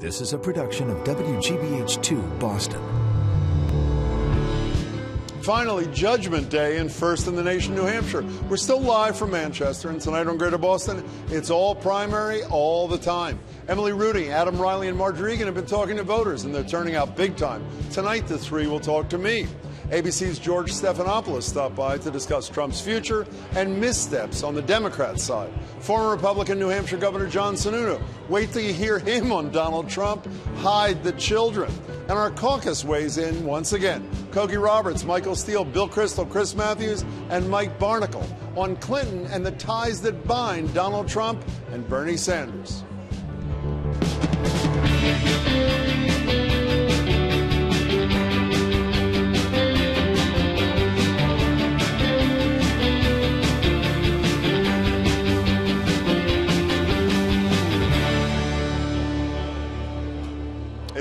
This is a production of WGBH2 Boston. Finally, Judgment Day in First in the Nation, New Hampshire. We're still live from Manchester, and tonight on Greater Boston, it's all primary all the time. Emily Rooney, Adam Reilly, and Margery Eagan have been talking to voters, and they're turning out big time. Tonight, the three will talk to me. ABC's George Stephanopoulos stopped by to discuss Trump's future and missteps on the Democrat side. Former Republican New Hampshire Governor John Sununu. Wait till you hear him on Donald Trump. Hide the children. And our caucus weighs in once again. Cokie Roberts, Michael Steele, Bill Kristol, Chris Matthews, and Mike Barnicle on Clinton and the ties that bind Donald Trump and Bernie Sanders.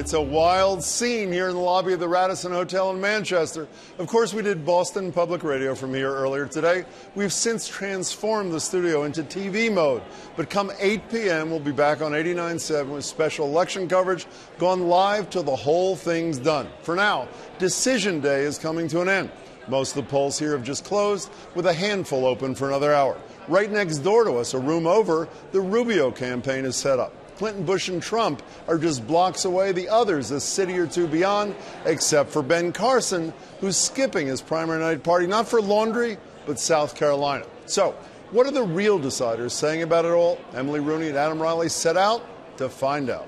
It's a wild scene here in the lobby of the Radisson Hotel in Manchester. Of course, we did Boston Public Radio from here earlier today. We've since transformed the studio into TV mode. But come 8 p.m., we'll be back on 89.7 with special election coverage, gone live till the whole thing's done. For now, Decision Day is coming to an end. Most of the polls here have just closed, with a handful open for another hour. Right next door to us, a room over, the Rubio campaign is set up. Clinton, Bush, and Trump are just blocks away, the others a city or two beyond, except for Ben Carson, who's skipping his primary night party, not for laundry, but South Carolina. So, what are the real deciders saying about it all? Emily Rooney and Adam Reilly set out to find out.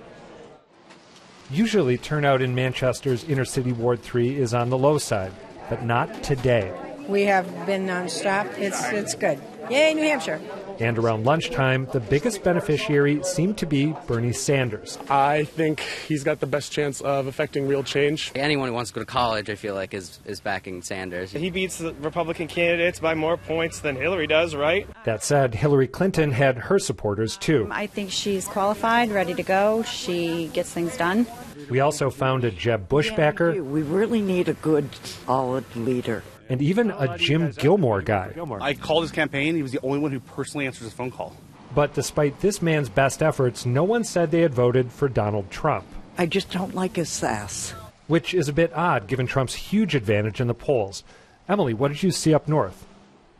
Usually, turnout in Manchester's inner city Ward 3 is on the low side, but not today. We have been nonstop. It's, it's good. Yay, New Hampshire. And around lunchtime, the biggest beneficiary seemed to be Bernie Sanders. I think he's got the best chance of affecting real change. Anyone who wants to go to college, I feel like, is, is backing Sanders. He beats the Republican candidates by more points than Hillary does, right? That said, Hillary Clinton had her supporters too. I think she's qualified, ready to go. She gets things done. We also found a Jeb Bush backer. We really need a good, solid leader and even a Jim Gilmore guy. I called his campaign. He was the only one who personally answered his phone call. But despite this man's best efforts, no one said they had voted for Donald Trump. I just don't like his sass. Which is a bit odd given Trump's huge advantage in the polls. Emily, what did you see up north?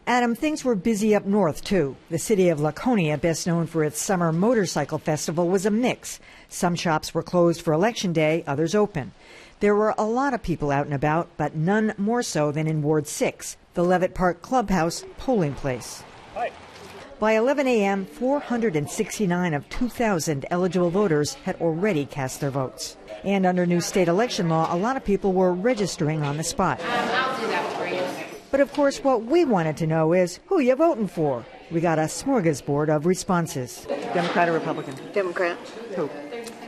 Adam, things were busy up north, too. The city of Laconia, best known for its summer motorcycle festival, was a mix. Some shops were closed for Election Day, others open. There were a lot of people out and about, but none more so than in Ward 6, the Leavitt Park Clubhouse polling place. Hi. By 11 a.m., 469 of 2,000 eligible voters had already cast their votes. And under new state election law, a lot of people were registering on the spot. But of course, what we wanted to know is who you voting for. We got a smorgasbord of responses. Democrat or Republican? Democrat. Who?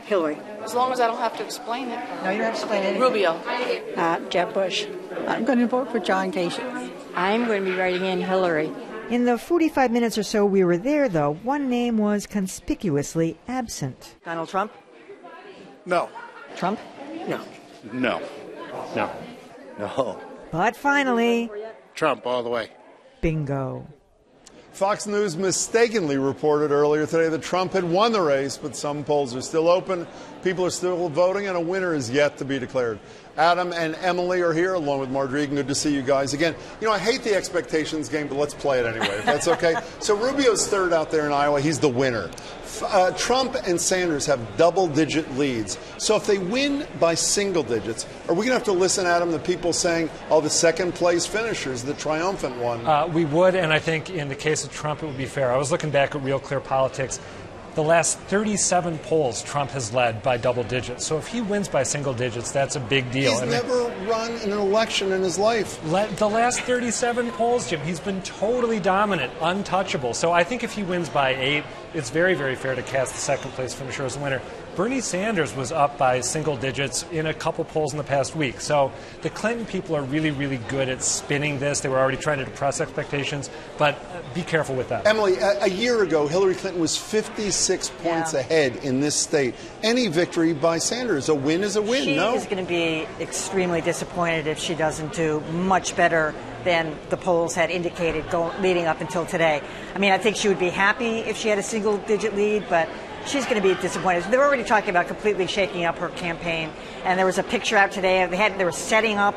Hillary. As long as I don't have to explain it. No, you don't have to explain it. Rubio. Uh, Jeb Bush. I'm going to vote for John Kasich. I'm going to be writing in Hillary. In the 45 minutes or so we were there, though, one name was conspicuously absent. Donald Trump? No. Trump? No. No. No. No. But finally, Trump all the way. Bingo. Fox News mistakenly reported earlier today that Trump had won the race, but some polls are still open. People are still voting, and a winner is yet to be declared. Adam and Emily are here, along with Margery. Good to see you guys again. You know, I hate the expectations game, but let's play it anyway, if that's okay. so Rubio's third out there in Iowa. He's the winner. Uh, Trump and Sanders have double digit leads. So if they win by single digits, are we going to have to listen, Adam, to people saying, oh, the second place finishers, the triumphant one? Uh, we would, and I think in the case of Trump, it would be fair. I was looking back at Real Clear Politics. The last 37 polls, Trump has led by double digits. So if he wins by single digits, that's a big deal. He's and never run in an election in his life. Let, the last 37 polls, Jim, he's been totally dominant, untouchable. So I think if he wins by eight, it's very, very fair to cast the second place finisher as a winner. Bernie Sanders was up by single digits in a couple polls in the past week. So the Clinton people are really, really good at spinning this. They were already trying to depress expectations, but uh, be careful with that. Emily, a, a year ago, Hillary Clinton was 56 points Yeah. ahead in this state. Any victory by Sanders, a win is a win, She no? is going to be extremely disappointed if she doesn't do much better than the polls had indicated go, leading up until today. I mean, I think she would be happy if she had a single digit lead, but she's going to be disappointed. They're already talking about completely shaking up her campaign, and there was a picture out today. They had they were setting up.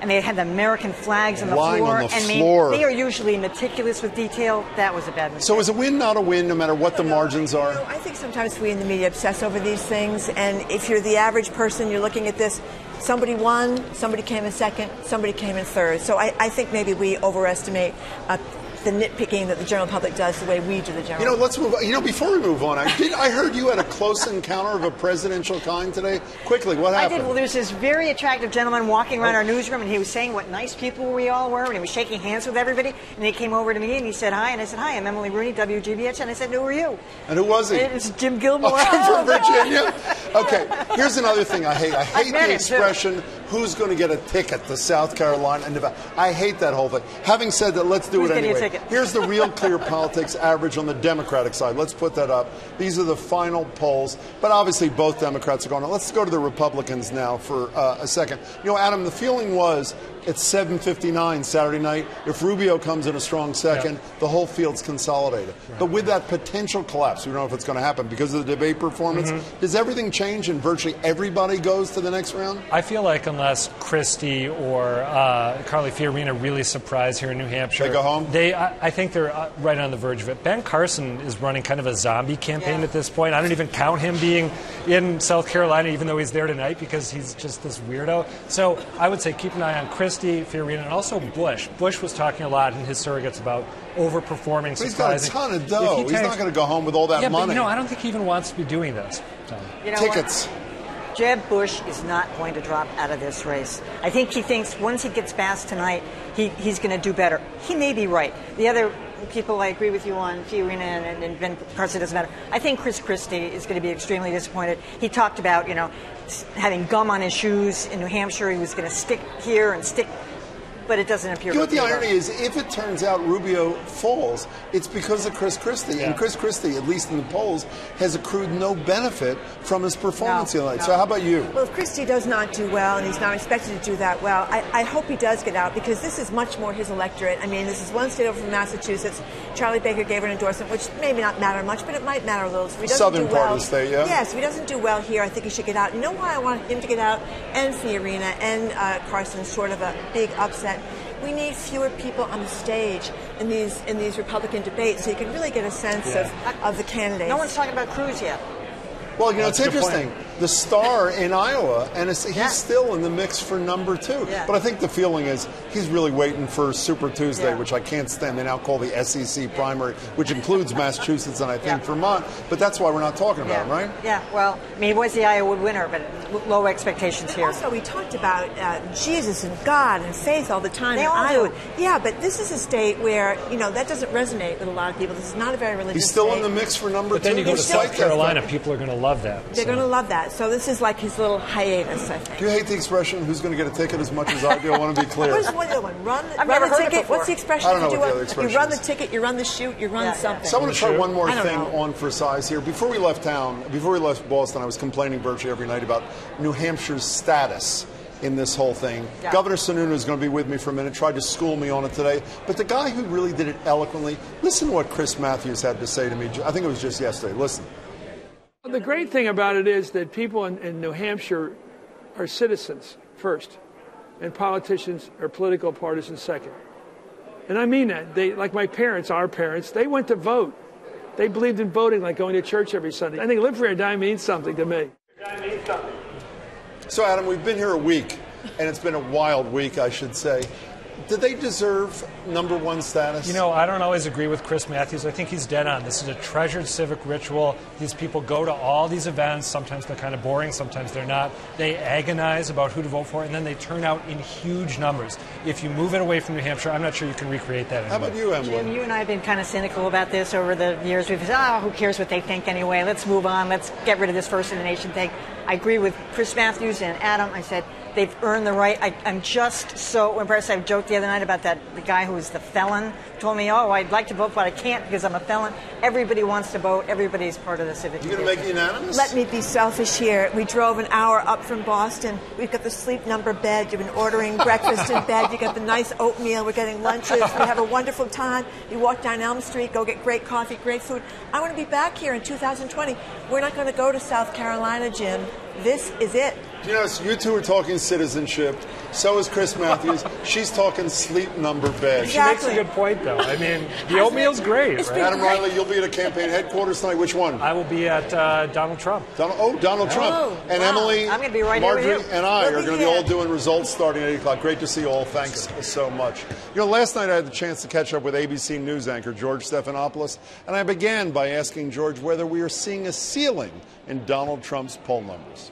And they had the American flags on the Lying floor. on the and floor. mean, they are usually meticulous with detail. That was a bad mistake. So is a win not a win no matter what the margins are? I think sometimes we in the media obsess over these things, and if you're the average person, you're looking at this. Somebody won, somebody came in second, somebody came in third. So I, I think maybe we overestimate uh, the nitpicking that the general public does the way we do the general. You know, let's move on. You know, before we move on, I did. I heard you had a close encounter of a presidential kind today. Quickly, what I did. Well, there's this very attractive gentleman walking around our newsroom, and he was saying what nice people we all were, and he was shaking hands with everybody. And he came over to me and he said hi, and I said hi, I'm Emily Rooney, WGBH, and I said, who are you? And who was he? It's Jim Gilmore Oh, from Virginia. Okay, here's another thing I hate. I hate the too. "Who's going to get a ticket to South Carolina and Nevada." I hate that whole thing. Having said that, let's do Who's it anyway. Here's the real clear politics average on the Democratic side. Let's put that up. These are the final polls, but obviously both Democrats are going on. Let's go to the Republicans now for uh, a second. You know, Adam, the feeling was at 7:59 Saturday night. If Rubio comes in a strong second, the whole field's consolidated. But with that potential collapse, we don't know if it's going to happen because of the debate performance. Mhm. Does everything change and virtually everybody goes to the next round? I feel like unless Christie or uh, Carly Fiorina really surprise here in New Hampshire, They go home? They, I, I think they're uh, right on the verge of it. Ben Carson is running kind of a zombie campaign at this point. I don't even count him being in South Carolina, even though he's there tonight, because he's just this weirdo. So I would say keep an eye on Christie, Fiorina, and also Bush. Bush was talking a lot in his surrogates about overperforming, But he's got a ton of dough. he He's not going to go home with all that yeah, money. But, you know, I don't think he even wants to be doing this. So. You know what? Tickets. Jeb Bush is not going to drop out of this race. I think he thinks once he gets past tonight, he, he's going to do better. He may be right. The other people I agree with you on, Fiorina and, and Ben Carson doesn't matter. I think Chris Christie is going to be extremely disappointed. He talked about, you know, having gum on his shoes in New Hampshire. He was going to stick here and stick, but it doesn't appear. You know what the irony is? If it turns out Rubio falls, it's because of Chris Christie. And Chris Christie, at least in the polls, has accrued no benefit from his performance the other night. So how about you? Well, if Christie does not do well, and he's not expected to do that well, I, I hope he does get out because this is much more his electorate. I mean, this is one state over from Massachusetts. Charlie Baker gave her an endorsement, which maybe not matter much, but it might matter a little. So if he doesn't Southern do part well, of the state, yeah? Yes, if he doesn't do well here, I think he should get out. You know why I want him to get out, and Fiorina and uh, Carson, short of a big upset. We need fewer people on the stage in these in these Republican debates, so you can really get a sense of, of the candidates. No one's talking about Cruz yet. Well, you know, That's it's a good interesting. The star in Iowa, and it's, he's still in the mix for number two. Yeah. But I think the feeling is he's really waiting for Super Tuesday, Yeah. which I can't stand. They now call the SEC primary, which includes Massachusetts and I think Vermont. But that's why we're not talking about him, right? Yeah, well, I mean, he was the Iowa winner, but low expectations here. Also, we talked about uh, Jesus and God and faith all the time. They in all Iowa. do. Yeah, but this is a state where you know that doesn't resonate with a lot of people. This is not a very religious. He's still state. in the mix for number But then two. you go to South Carolina, people are going to love that. They're so. going to love that. So this is like his little hiatus, I think. Do you hate the expression "Who's going to get a ticket" as much as I do? I want to be clear. What is what the other one? Run, I've run never the ticket. What's the expression? I don't know you do the other expression You run the ticket. You run the shoot. You run Yeah, yeah. something. So I want to try one more thing know. on for size here. Before we left town, before we left Boston, I was complaining virtually every night about New Hampshire's status in this whole thing. Yeah. Governor Sununu is going to be with me for a minute, tried to school me on it today. But the guy who really did it eloquently, listen to what Chris Matthews had to say to me. I think it was just yesterday. Listen. The great thing about it is that people in, in New Hampshire are citizens first, and politicians are political partisans second. And I mean that. They, like my parents, our parents, they went to vote. They believed in voting like going to church every Sunday. I think live free or die means something to me. So, Adam, we've been here a week, and it's been a wild week, I should say. Did they deserve number one status? You know, I don't always agree with Chris Matthews. I think he's dead on. This is a treasured civic ritual. These people go to all these events. Sometimes they're kind of boring, sometimes they're not. They agonize about who to vote for, and then they turn out in huge numbers. If you move it away from New Hampshire, I'm not sure you can recreate that anymore. How about you, Emily? Jim, you and I have been kind of cynical about this over the years. We've said, oh, who cares what they think anyway? Let's move on. Let's get rid of this first in the nation thing. I agree with Chris Matthews and Adam. I said they've earned the right. I, I'm just so impressed. I joked the other night about that the guy who was the felon told me, "Oh, I'd like to vote, but I can't because I'm a felon." Everybody wants to vote. Everybody's part of the civic. You're going to make it unanimous? Let me be selfish here. We drove an hour up from Boston. We've got the sleep number bed. You've been ordering breakfast in bed. You got the nice oatmeal. We're getting lunches. We have a wonderful time. You walk down Elm Street, go get great coffee, great food. I want to be back here in 2020. We're not going to go to South Carolina, Jim. This is it. You know, you two are talking citizenship. So is Chris Matthews. She's talking sleep number bed. She makes a good point, though. I mean, the oatmeal's great. Right? Adam Reilly, you'll be at a campaign headquarters tonight. Which one? I will be at uh, Donald Trump. Donald, oh, Donald Trump. Oh, and wow. Emily, I'm gonna be right here Margery, with you. and I We'll are going to be all doing results starting at 8 o'clock. Great to see you all. Thanks so much. You know, last night I had the chance to catch up with ABC News anchor George Stephanopoulos, and I began by asking George whether we are seeing a ceiling in Donald Trump's poll numbers.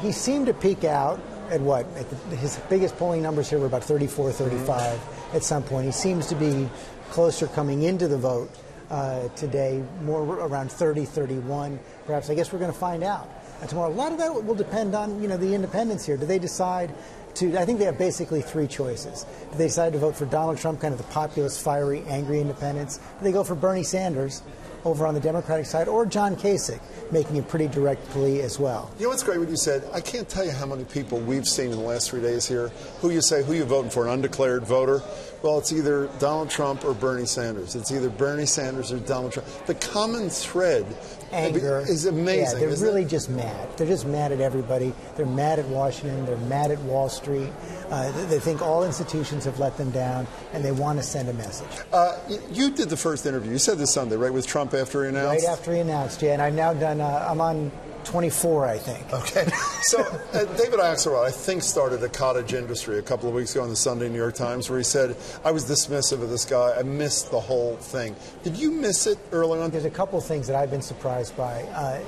He seemed to peak out at what? At the, his biggest polling numbers here were about 34, 35 at some point. He seems to be closer coming into the vote uh, today, more around 30, 31. Perhaps. I guess we're going to find out tomorrow. A lot of that will depend on you know the independents here. Do they decide? To, I think they have basically three choices. Do they decide to vote for Donald Trump, kind of the populist, fiery, angry independents? Do they go for Bernie Sanders over on the Democratic side, or John Kasich, making a pretty direct plea as well? You know what's great what you said? I can't tell you how many people we've seen in the last three days here who you say, who you voting for, an undeclared voter? Well, it's either Donald Trump or Bernie Sanders. It's either Bernie Sanders or Donald Trump. The common thread anger is amazing. Yeah, they're really it? just mad. They're just mad at everybody. They're mad at Washington. They're mad at Wall Street. Uh, they- they think all institutions have let them down, and they want to send a message. Uh, you did the first interview. You said this Sunday, right, with Trump after he announced? Right after he announced, yeah, and I've now done. Uh, I'm on 24, I think. Okay. So uh, David Axelrod, I think, started a cottage industry a couple of weeks ago in the Sunday New York Times where he said, I was dismissive of this guy. I missed the whole thing. Did you miss it early on? There's a couple of things that I've been surprised by. Uh,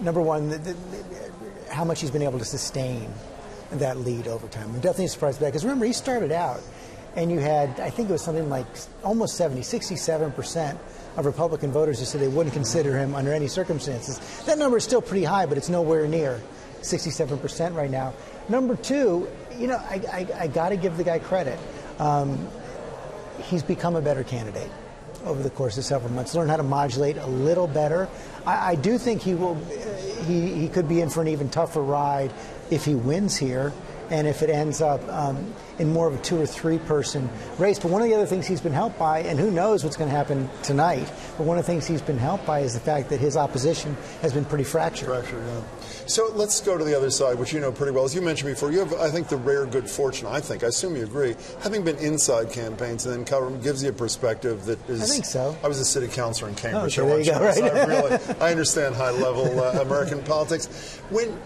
number one, the, the, how much he's been able to sustain that lead over time. I'm definitely surprised by that because remember, he started out and you had, I think it was something like almost 70, 67% of Republican voters who said they wouldn't consider him under any circumstances. That number is still pretty high, but it's nowhere near 67% right now. Number two, you know, I, I, I got to give the guy credit. Um, he's become a better candidate over the course of several months. Learn how to modulate a little better. I, I do think he will. He he could be in for an even tougher ride if he wins here, and if it ends up um, in more of a two or three person race. But one of the other things he's been helped by, and who knows what's going to happen tonight, but one of the things he's been helped by is the fact that his opposition has been pretty fractured. Fractured, yeah. So let's go to the other side, which you know pretty well. As you mentioned before, you have, I think, the rare good fortune, I think, I assume you agree, having been inside campaigns and then cover gives you a perspective that is. I think so. I was a city councilor in Cambridge. Oh, I okay, there you go, right. I really, I understand high level uh, American politics. When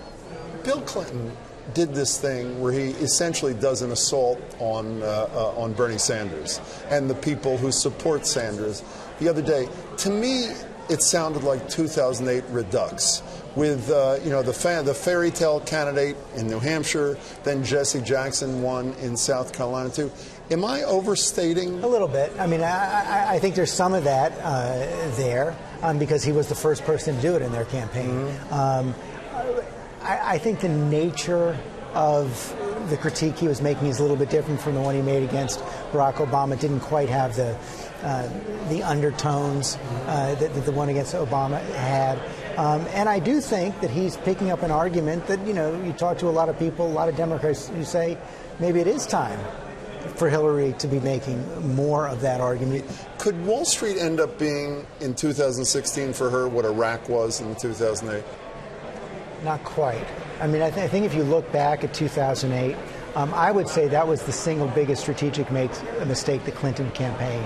Bill Clinton did this thing where he essentially does an assault on uh, uh, on Bernie Sanders and the people who support Sanders the other day. To me, it sounded like 2008 Redux. With uh, you know the fa- the fairy tale candidate in New Hampshire, then Jesse Jackson won in South Carolina too. Am I overstating? A little bit. I mean, I, I, I think there's some of that uh, there um, because he was the first person to do it in their campaign. Um, I, I think the nature of the critique he was making is a little bit different from the one he made against Barack Obama. It didn't quite have the uh, the undertones uh, that, that the one against Obama had. Um, and I do think that he's picking up an argument that, you know, you talk to a lot of people, a lot of Democrats who say maybe it is time for Hillary to be making more of that argument. Could Wall Street end up being in 2016 for her what Iraq was in 2008? Not quite. I mean, I, th- I think if you look back at 2008, um, I would say that was the single biggest strategic make- mistake the Clinton campaign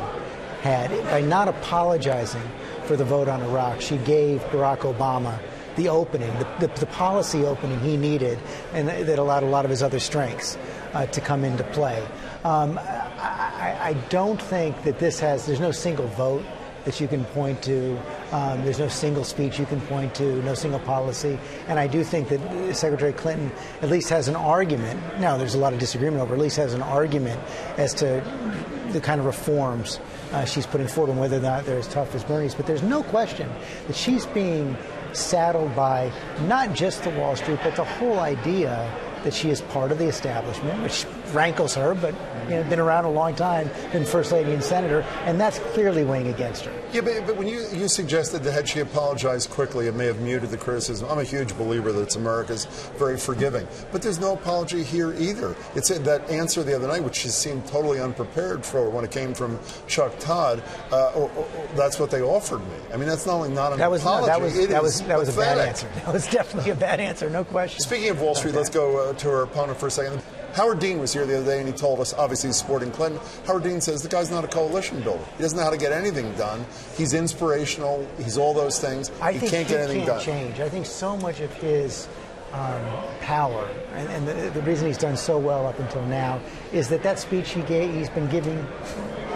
had. By not apologizing for the vote on Iraq, she gave Barack Obama the opening, the, the, the policy opening he needed, and that allowed a lot of his other strengths uh, to come into play. Um, I, I don't think that this has, there's no single vote that you can point to. Um, there's no single speech you can point to, no single policy. And I do think that Secretary Clinton at least has an argument. Now, there's a lot of disagreement over, at least has an argument as to the kind of reforms uh, she's putting forward and whether or not they're as tough as Bernie's. But there's no question that she's being saddled by not just the Wall Street, but the whole idea that she is part of the establishment, which rankles her, but you know, been around a long time, been first lady and senator, and that's clearly weighing against her. Yeah, but, but when you, you suggested that had she apologized quickly, it may have muted the criticism. I'm a huge believer that it's America's very forgiving. But there's no apology here either. It's that answer the other night, which she seemed totally unprepared for when it came from Chuck Todd. Uh, or, or, that's what they offered me. I mean, that's not only not an that was, apology. No, that was that was that was a bad answer. That was definitely a bad answer, no question. Speaking of Wall Street, let's go uh, to our opponent for a second. Howard Dean was here the other day and he told us, obviously, he's supporting Clinton. Howard Dean says the guy's not a coalition builder. He doesn't know how to get anything done. He's inspirational. He's all those things. I he can't get anything can't done. change. I think so much of his um, power, and, and the, the reason he's done so well up until now, is that that speech he gave, he's been giving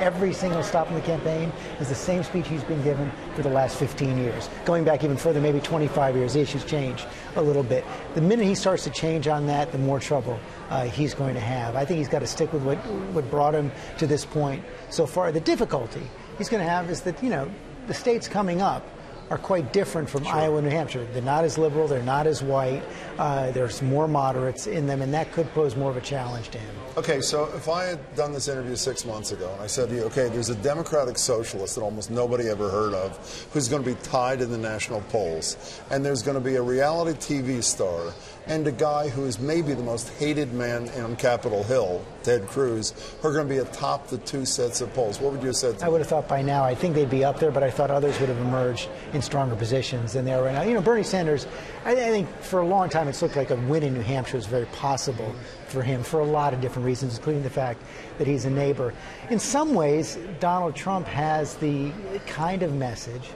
every single stop in the campaign is the same speech he's been given for the last 15 years. Going back even further, maybe 25 years, the issues change a little bit. The minute he starts to change on that, the more trouble uh, he's going to have. I think he's got to stick with what, what brought him to this point so far. The difficulty he's going to have is that, you know, the states coming up are quite different from Iowa and New Hampshire. They're not as liberal, they're not as white, uh, there's more moderates in them, and that could pose more of a challenge to him. Okay, so if I had done this interview six months ago and I said to you, okay, there's a Democratic socialist that almost nobody ever heard of who's going to be tied in the national polls, and there's going to be a reality TV star and a guy who is maybe the most hated man on Capitol Hill, Ted Cruz, are going to be atop the two sets of polls, what would you have said I would have thought by now, I think they'd be up there, but I thought others would have emerged in stronger positions than they are right now. You know, Bernie Sanders, I, I think for a long time it's looked like a win in New Hampshire was very possible for him for a lot of different reasons, including the fact that he's a neighbor. In some ways, Donald Trump has the kind of message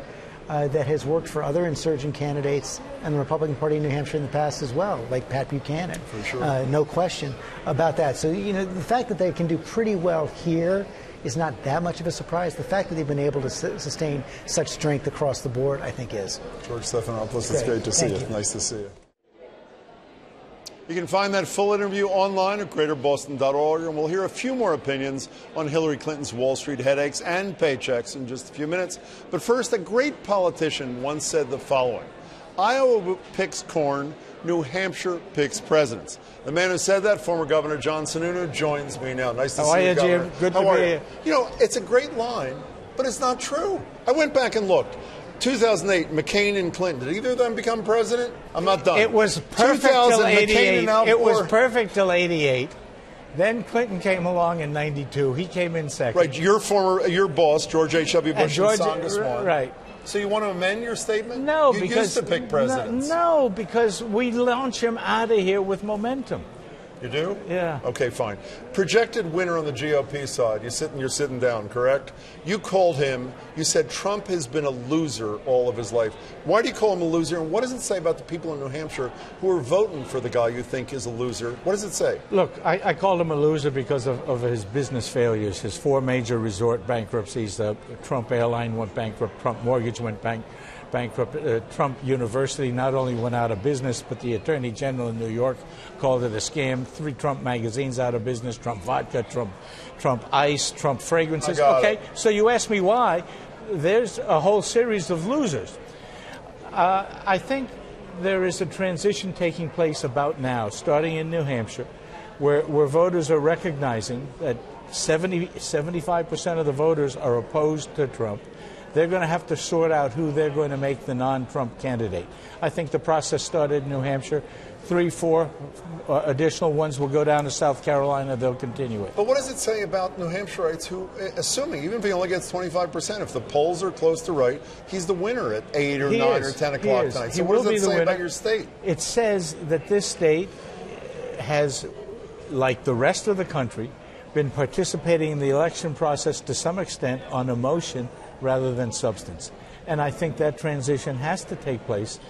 uh, that has worked for other insurgent candidates and the Republican Party in New Hampshire in the past as well, like Pat Buchanan. For sure. Uh, no question about that. So, you know, the fact that they can do pretty well here is not that much of a surprise. The fact that they've been able to su- sustain such strength across the board, I think, is. George Stephanopoulos, it's Great. great to see you. you. Nice to see you. You can find that full interview online at greaterboston.org, and we'll hear a few more opinions on Hillary Clinton's Wall Street headaches and paychecks in just a few minutes. But first, a great politician once said the following Iowa picks corn, New Hampshire picks presidents. The man who said that, former Governor John Sununu, joins me now. Nice to How see are you, you, Jim? Good How to are be you? here. You know, it's a great line, but it's not true. I went back and looked. 2008, McCain and Clinton. Did either of them become president? I'm not done. It was perfect till 2000, McCain 88. It was perfect till 88. Then Clinton came along in 92. He came in second. Right, your former, your boss, George H.W. And Bush George- and won. right. So you want to amend your statement? No, you because used to pick presidents. No, no, because we launch him out of here with momentum. You do? Yeah. Okay, fine. Projected winner on the GOP side. You're sitting, you're sitting down, correct? You called him. You said Trump has been a loser all of his life. Why do you call him a loser? And what does it say about the people in New Hampshire who are voting for the guy you think is a loser? What does it say? Look, I, I called him a loser because of, of his business failures. His four major resort bankruptcies. The Trump airline went bankrupt. Trump mortgage went bank, bankrupt. Uh, Trump University not only went out of business, but the Attorney General in New York called it a scam. Three Trump magazines out of business. Trump vodka. Trump, Trump ice. Trump fragrances. Okay, it. so you ask me why. There's a whole series of losers. Uh, I think there is a transition taking place about now, starting in New Hampshire, where, where voters are recognizing that 70, 75% of the voters are opposed to Trump. They're going to have to sort out who they're going to make the non Trump candidate. I think the process started in New Hampshire. Three, four uh, additional ones will go down to South Carolina. They'll continue it. But what does it say about New Hampshireites who, eh, assuming, even if he only gets 25%, if the polls are close to right, he's the winner at 8 or He 9 is. or 10 o'clock tonight. He So what will does it say winner. about your state? It says that this state has, like the rest of the country, been participating in the election process to some extent on emotion rather than substance. And I think that transition has to take place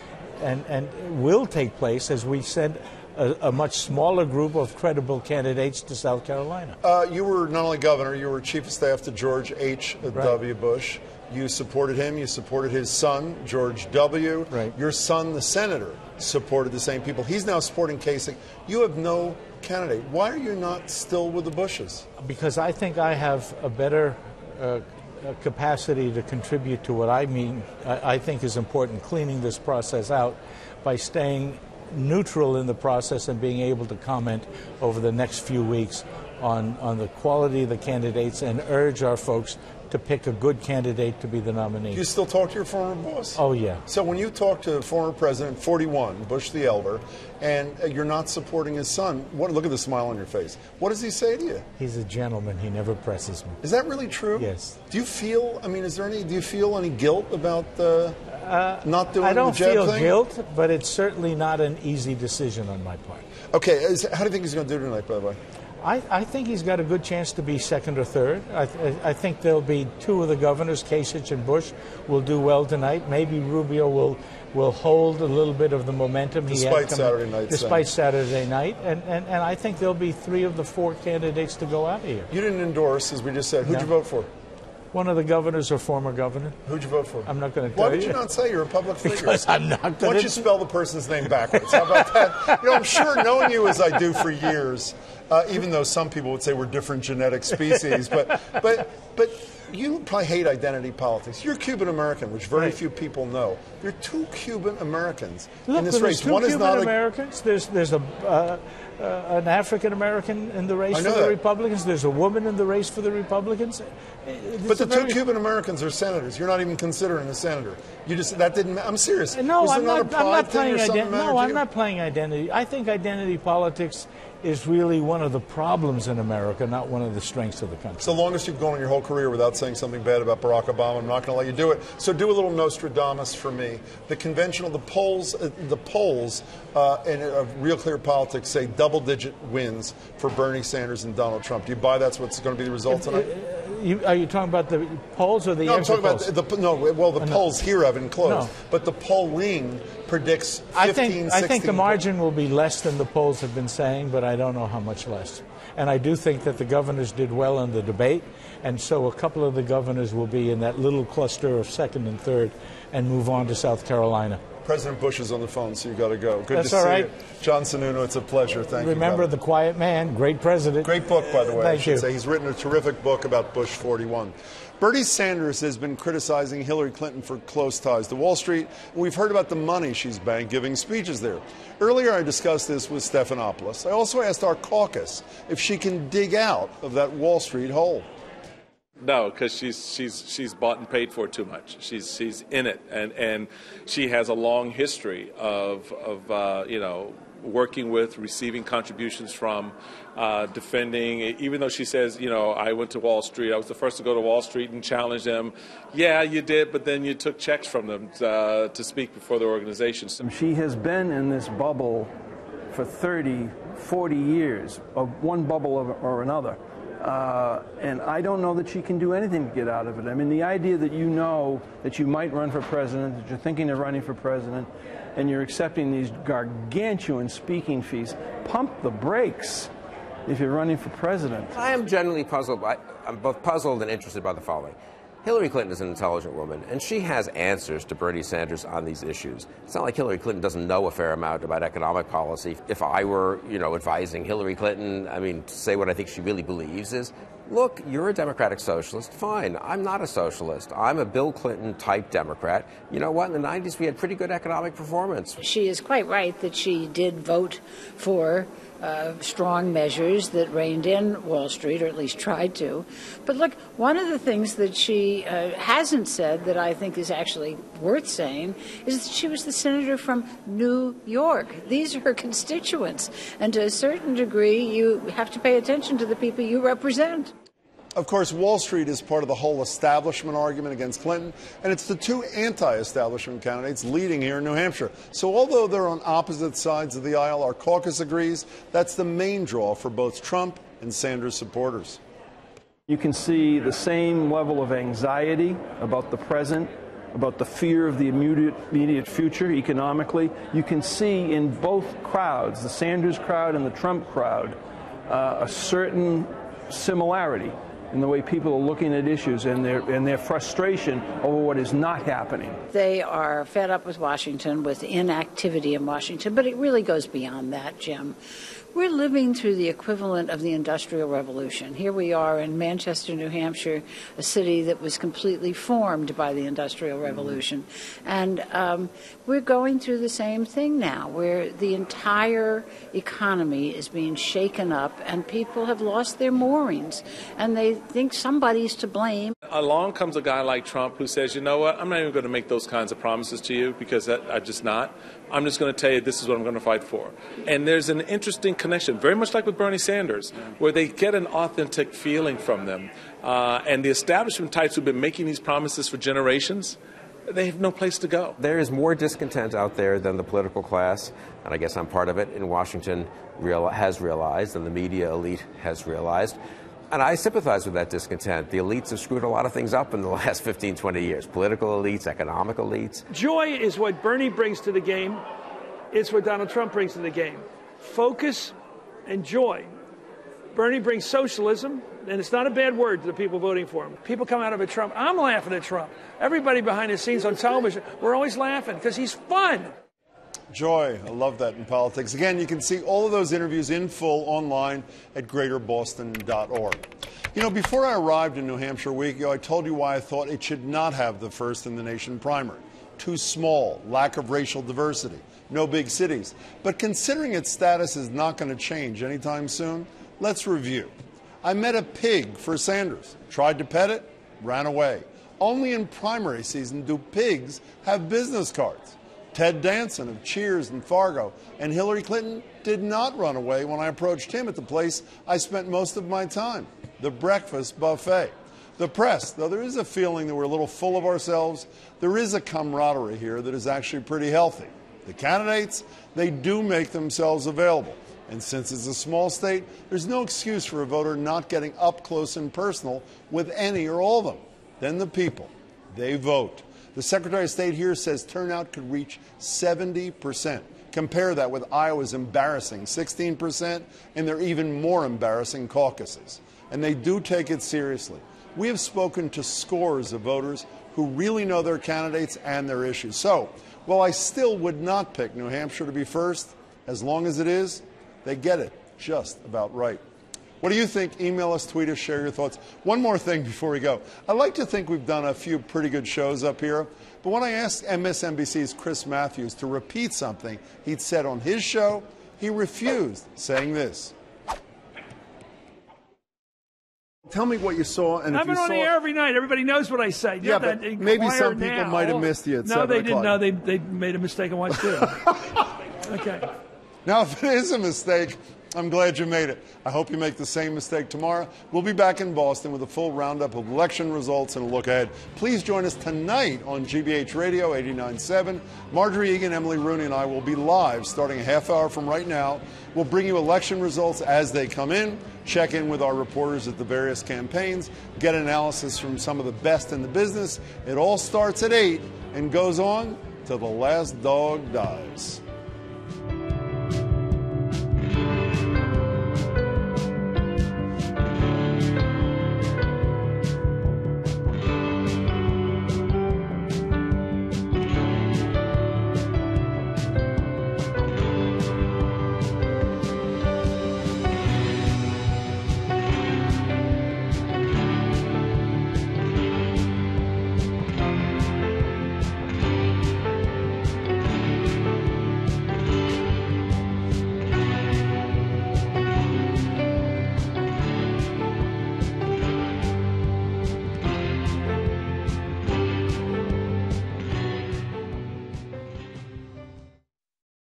and, and will take place as we send a, a much smaller group of credible candidates to South Carolina. Uh, you were not only governor, you were chief of staff to George H.W. Bush. You supported him, you supported his son, George W. Right. Your son, the senator, supported the same people. He's now supporting Kasich. You have no candidate. Why are you not still with the Bushes? because I think I have a better uh, Uh, capacity to contribute to what I mean, I, I think is important, cleaning this process out by staying neutral in the process and being able to comment over the next few weeks on, on the quality of the candidates and urge our folks to pick a good candidate to be the nominee. Do you still talk to your former boss? Oh, yeah. So when you talk to former President 41, Bush the elder, and uh, you're not supporting his son, what, look at the smile on your face. What does he say to you? He's a gentleman. He never presses me. Is that really true? Yes. Do you feel? I mean, is there any? Do you feel any guilt about uh, not doing the I don't the feel thing? guilt, but it's certainly not an easy decision on my part. Okay. Is, how do you think he's going to do tonight? By the way. I, I, think he's got a good chance to be second or third. I, I, think there'll be two of the governors, Kasich and Bush, will do well tonight. Maybe Rubio will will hold a little bit of the momentum despite he had coming, Saturday night. Despite Saturday night, and, and, and I think there'll be three of the four candidates to go out of here. You didn't endorse, as we just said. Who'd No. you vote for? One of the governors or former governor. Who'd you vote for? I'm not going to Why tell would you. you not say you're a public figure? Because I'm not Why gonna- Why don't you spell the person's name backwards? How about that? You know, I'm sure knowing you as I do for years, uh, even though some people would say we're different genetic species, but but but you probably hate identity politics. You're Cuban American, which very Right. few people know. There are two Cuban Americans Look, in this race. two One Cuban is not a Americans. There's there's a uh, uh, an African American in the race for know the that. Republicans. There's a woman in the race for the Republicans. It's But the a two very- Cuban Americans are senators. You're not even considering a senator. You just that didn't. I'm serious. No, I'm not, a I'm not playing identity. No, I'm not playing identity. I think identity politics is really one of the problems in America, not one of the strengths of the country. So long as you've gone on your whole career without saying something bad about Barack Obama, I'm not going to let you do it. So do a little Nostradamus for me. The conventional, the polls, uh, the polls uh, in uh, Real Clear Politics say double-digit wins for Bernie Sanders and Donald Trump. Do you buy that's what's going to be the result tonight? You, are you talking about the polls or the no, I'm talking about the, the no. Well, the no. polls here haven't closed, No. but the polling predicts 15, I think I think the margin will be less than the polls have been saying, but I don't know how much less. And I do think that the governors did well in the debate, and so a couple of the governors will be in that little cluster of second and third, and move on to South Carolina. President Bush is on the phone, so you got to go. Good That's to all see right. you, John Sununu. It's a pleasure. Thank you. Remember the quiet man, great president. Great book, by the way. I Thank you. say he's written a terrific book about Bush 41. Bernie Sanders has been criticizing Hillary Clinton for close ties to Wall Street, and we've heard about the money she's banked giving speeches there. Earlier, I discussed this with Stephanopoulos. I also asked our caucus if she can dig out of that Wall Street hole. No, because she's she's she's bought and paid for too much. She's she's in it, and and she has a long history of of uh, you know working with, receiving contributions from, uh, defending. Even though she says, you know, I went to Wall Street, I was the first to go to Wall Street and challenge them. Yeah, you did, but then you took checks from them uh, to speak before their organizations. She has been in this bubble for 30, 40 years, of one bubble or or another. Uh, and I don't know that she can do anything to get out of it. I mean, the idea that you know that you might run for president, that you're thinking of running for president, and you're accepting these gargantuan speaking fees, pump the brakes if you're running for president. I am generally puzzled. By, I'm both puzzled and interested by the following. Hillary Clinton is an intelligent woman, and she has answers to Bernie Sanders on these issues. It's not like Hillary Clinton doesn't know a fair amount about economic policy. If I were, you know, advising Hillary Clinton, I mean, to say what I think she really believes is, look, you're a Democratic socialist. Fine. I'm not a socialist. I'm a Bill Clinton type Democrat. You know what? In the 90s, we had pretty good economic performance. She is quite right that she did vote for uh, strong measures that reined in Wall Street, or at least tried to. But look, one of the things that she uh, hasn't said that I think is actually worth saying is that she was the senator from New York. These are her constituents. And to a certain degree, you have to pay attention to the people you represent. Of course, Wall Street is part of the whole establishment argument against Clinton, and it's the two anti establishment candidates leading here in New Hampshire. So, although they're on opposite sides of the aisle, our caucus agrees that's the main draw for both Trump and Sanders supporters. You can see the same level of anxiety about the present, about the fear of the immediate, immediate future economically. You can see in both crowds, the Sanders crowd and the Trump crowd, uh, a certain similarity in the way people are looking at issues and their, and their frustration over what is not happening. They are fed up with Washington, with inactivity in Washington, but it really goes beyond that, Jim. We're living through the equivalent of the Industrial Revolution. Here we are in Manchester, New Hampshire, a city that was completely formed by the Industrial Revolution. And um, we're going through the same thing now, where the entire economy is being shaken up and people have lost their moorings and they think somebody's to blame. Along comes a guy like Trump who says, you know what, I'm not even going to make those kinds of promises to you because that, I'm just not. I'm just going to tell you this is what I'm going to fight for. And there's an interesting connection, very much like with Bernie Sanders, where they get an authentic feeling from them. Uh, and the establishment types who've been making these promises for generations, they have no place to go. There is more discontent out there than the political class, and I guess I'm part of it, in Washington real, has realized, and the media elite has realized. And I sympathize with that discontent. The elites have screwed a lot of things up in the last 15, 20 years political elites, economic elites. Joy is what Bernie brings to the game, it's what Donald Trump brings to the game. Focus and joy. Bernie brings socialism, and it's not a bad word to the people voting for him. People come out of it Trump. I'm laughing at Trump. Everybody behind the scenes on television, we're always laughing because he's fun. Joy, I love that in politics. Again, you can see all of those interviews in full online at greaterboston.org. You know, before I arrived in New Hampshire a week ago, I told you why I thought it should not have the first in the nation primary. Too small, lack of racial diversity, no big cities. But considering its status is not going to change anytime soon, let's review. I met a pig for Sanders, tried to pet it, ran away. Only in primary season do pigs have business cards. Ted Danson of Cheers and Fargo, and Hillary Clinton did not run away when I approached him at the place I spent most of my time, the breakfast buffet. The press, though there is a feeling that we're a little full of ourselves, there is a camaraderie here that is actually pretty healthy. The candidates, they do make themselves available. And since it's a small state, there's no excuse for a voter not getting up close and personal with any or all of them. Then the people, they vote. The Secretary of State here says turnout could reach 70%. Compare that with Iowa's embarrassing 16% and their even more embarrassing caucuses. And they do take it seriously. We have spoken to scores of voters who really know their candidates and their issues. So, while I still would not pick New Hampshire to be first, as long as it is, they get it just about right. What do you think? Email us, tweet us, share your thoughts. One more thing before we go. I like to think we've done a few pretty good shows up here, but when I asked MSNBC's Chris Matthews to repeat something he'd said on his show, he refused, saying this. Tell me what you saw, and I've if you been on saw the air every night. Everybody knows what I say. Yeah, but maybe some people now. might have missed you at No, 7 they didn't. o'clock. No, they they made a mistake on once too. okay. Now, if it is a mistake, I'm glad you made it. I hope you make the same mistake tomorrow. We'll be back in Boston with a full roundup of election results and a look ahead. Please join us tonight on GBH Radio 89.7. Margery Eagan, Emily Rooney, and I will be live starting a half hour from right now. We'll bring you election results as they come in, check in with our reporters at the various campaigns, get analysis from some of the best in the business. It all starts at 8 and goes on till the last dog dies.